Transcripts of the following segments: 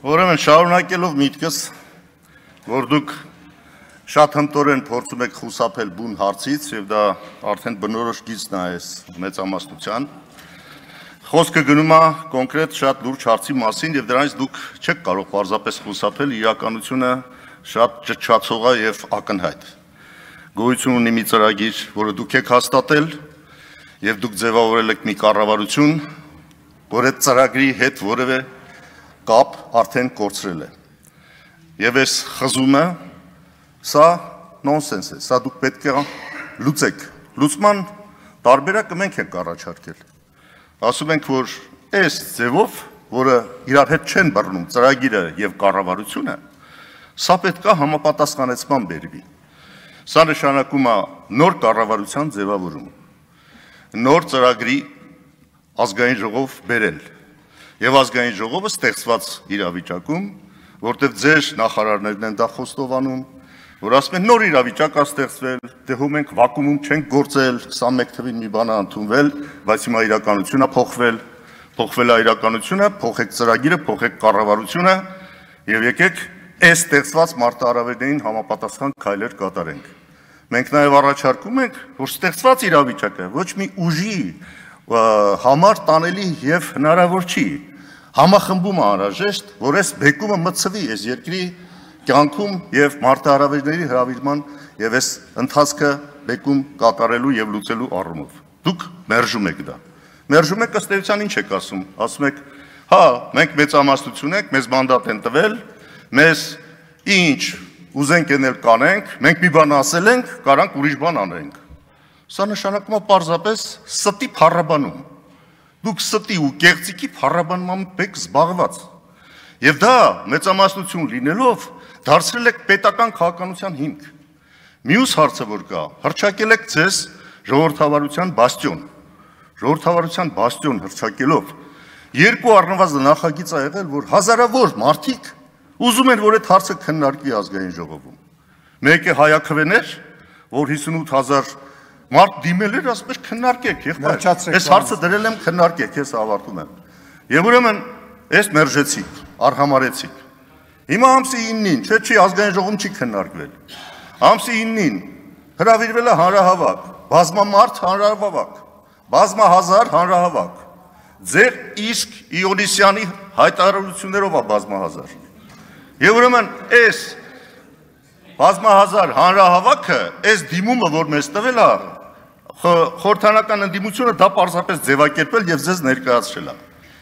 Ուրեմն շարունակելով միտքս, որ դուք շատ հմտորեն փորձում եք խուսափել բուն հարցից եւ դա արդեն բնորոշ գիծն է այս մեծամասնության, խոսքը գնում է կոնկրետ շատ լուրջ հարցի մասին եւ դրանից դուք չեք կարող պարզապես խուսափել իրականությունը շատ ճճացող է եւ ակնհայտ։ Գոյություն ունի մի ծրագիր, որը դուք եք հաստատել եւ դուք ձևավորել եք մի կառավարություն, որ այդ ծրագրի հետ որևէ կապ արդեն կորցրել է։ Եվ այս խզումը սա նոնսենս է, սա դուք պետք է լուծեք։ Լուծման տարբերակը մենք ենք առաջարկել։ Ասում ենք, որ այս ձևով, որը իրար հետ չեն բռնում ծրագիրը եւ կառավարությունը, սա պետք է համապատասխանեցման բերվի։ Սա նշանակում է նոր կառավարության ձևավորում, նոր ծրագրի ազգային ժողով բերել եւ ազգային ժողովը ստեղծված իրավիճակում, որտեղ ձեր նախարարներն են դա խոստովանում, որ ասում են նոր իրավիճակ է ստեղծվել, դե հո մենք վակուումում չենք գործել, 21 թվին մի բան է ընդունվել, բայց հիմա իրականությունն է փոխվել, փոխվել է իրականությունը, փոխեք ծրագիրը, փոխեք կառավարությունը եւ եկեք այս ստեղծված մարտահրավերներին համապատասխան քայլեր կատարենք։ Մենք նաև առաջարկում ենք, որ ստեղծված իրավիճակը ոչ մի ուժի համար տանելի եւ հնարավոր չի համախմբում է անհրաժեշտ, որ այս բեկումը մցվի այս երկրի կյանքում եւ մարտահրավերների հravirման եւ այս ընթացքը բեկում կատարելու եւ լուծելու առումով։ Դուք մերժում եք դա։ Մերժում եք ըստ էության ինչ եք ասում։ Ասում եք, հա, մենք մեծամասնություն ենք, մեզ մանդատ են տվել, մեզ ինչ ուզենք ենել կանենք, մենք մի բան ասել ենք, կարանք ուրիշ բան անենք։ Սա նշանակում է պարզապես ստի փառաբանում դուք ստի ու կեղծիքի փառաբանմամբ եք զբաղված։ Եվ դա մեծամասնություն լինելով դարձրել եք պետական քաղաքականության հիմք։ Մյուս հարցը որ կա, հրճակել եք ձեզ ժողովրդավարության բաստիոն։ Ժողովրդավարության բաստիոն հրճակելով երկու առնվազն նախագիծ ա եղել, որ հազարավոր մարդիկ ուզում են, որ այդ հարցը քննարկվի ազգային ժողովում։ Մեկը հայակվեներ, որ 58000 Մարդ դիմել էր, ասում էր քննարկեք, եղբայր։ Այս հարցը դրել եմ քննարկեք, ես ավարտում եմ։ Եվ ուրեմն այս մերժեցիք, արհամարեցիք։ Հիմա ամսի 9-ին, չէ՞ չի ազգային ժողովում չի քննարկվել։ Ամսի 9-ին հրավիրվել է հանրահավաք, բազմամարդ հանրահավաք, բազմահազար հանրահավաք։ Ձեր իսկ Իոնիսյանի հայտարարություններով է բազմահազար։ Եվ ուրեմն այս բազմահազար հանրահավաքը, այս դիմումը, որ մեզ տվել է, խորհրդանական ընդդիմությունը դա պարզապես ձևակերպել եւ ձեզ ներկայացրել է։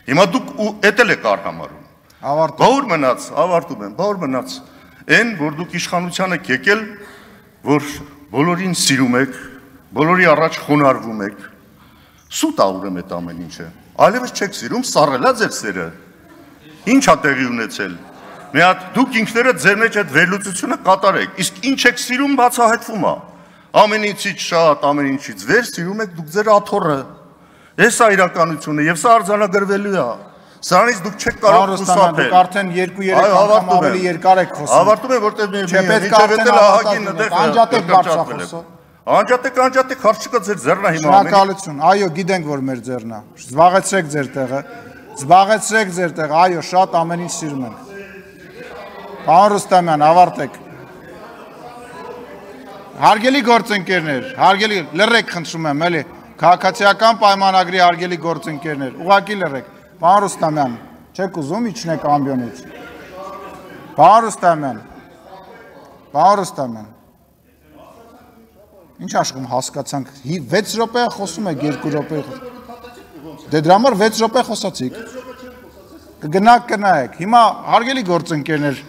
Հիմա դուք ու էտել եք արհամարում։ Ավարտում։ Բա ուր մնաց, ավարտում եմ, բա ուր մնաց։ Այն, որ դուք իշխանության եք եկել, որ բոլորին սիրում եք, բոլորի առաջ խոնարհվում եք։ Սուտ ա ուրեմն այդ ամեն ինչը։ Այլևս չեք սիրում, սառելա ձեր սերը։ Ինչ ա տեղի ունեցել։ Մի հատ դուք ինքներդ ձեր մեջ այդ վերլուծությունը կատարեք։ Իսկ ինչ եք սիրում բացահայտվում է ամեն ինչից շատ, ամեն ինչից վեր սիրում եք դուք ձեր աթոռը։ Էս է իրականությունը եւ սա արձանագրվելու է։ Սրանից դուք չեք կարող խուսափել։ Դուք արդեն 2-3 անգամ ավելի երկար եք խոսում։ Ավարտում եմ, որտեղ մինչև էտել ահագին այդտեղ անջատեք բարձրախոսը։ Անջատեք, անջատեք, հարց չկա ձեր ձեռնա հիմա։ Շնորհակալություն։ Այո, գիտենք որ մեր ձեռնա։ Զբաղեցրեք ձեր տեղը։ Զբաղեցրեք ձեր տեղը։ Այո, շատ ամեն ինչ սիրում ենք։ Պարոն Ռուստամյան, ավարտեք։ Հարգելի գործընկերներ, հարգելի լռեք խնդրում եմ, էլի քաղաքացիական պայմանագրի հարգելի գործընկերներ, ուղակի լռեք։ Պարոն Ռուստամյան, չեք ուզում իջնեք ամբիոնից։ Պարոն Ռուստամյան։ Պարոն Ռուստամյան։ Ինչ աշխում հասկացանք 6 րոպե խոսում եք 2 րոպե։ Դե դրա համար 6 րոպե խոսացիք։ Կգնաք կնայեք։ Հիմա հարգելի գործընկերներ,